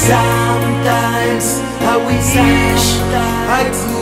Sometimes I wish I could